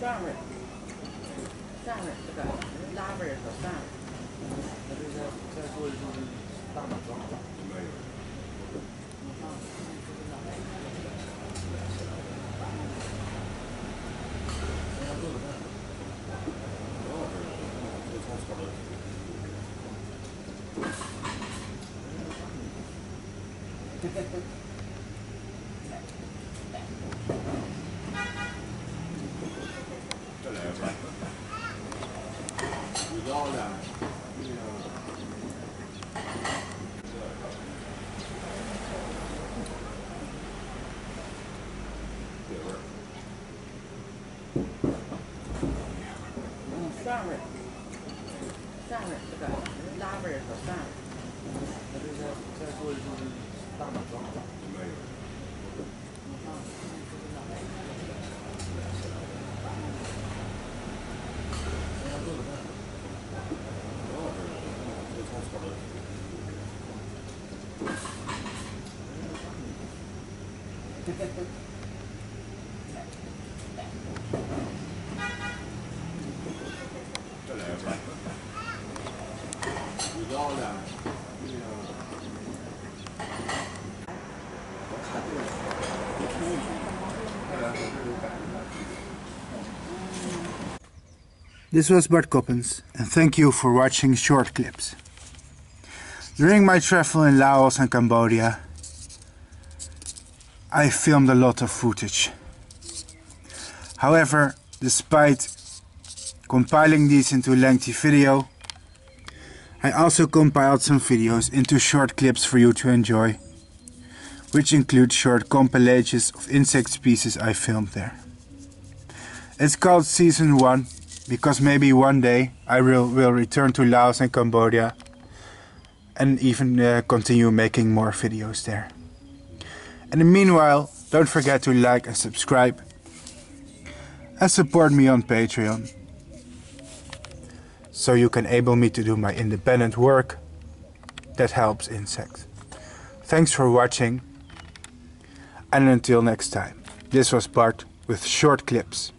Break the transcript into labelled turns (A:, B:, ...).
A: 上面，上面这个拉味儿和上面。
B: 那这在在做的就是大满装吧？没有。再来一份。主
A: 上面，上面这个拉面和上面，
B: 这个在做一个大码装，没有。
C: This was Bart Coppens, and thank you for watching short clips. During my travel in Laos and Cambodia, I filmed a lot of footage. However, despite compiling these into a lengthy video, I also compiled some videos into short clips for you to enjoy, which include short compilations of insect species I filmed there. It's called Season 1 because maybe one day I will, will return to Laos and Cambodia and even uh, continue making more videos there. And meanwhile, don't forget to like and subscribe and support me on Patreon so you can enable me to do my independent work that helps insects. Thanks for watching and until next time. This was Bart with short clips.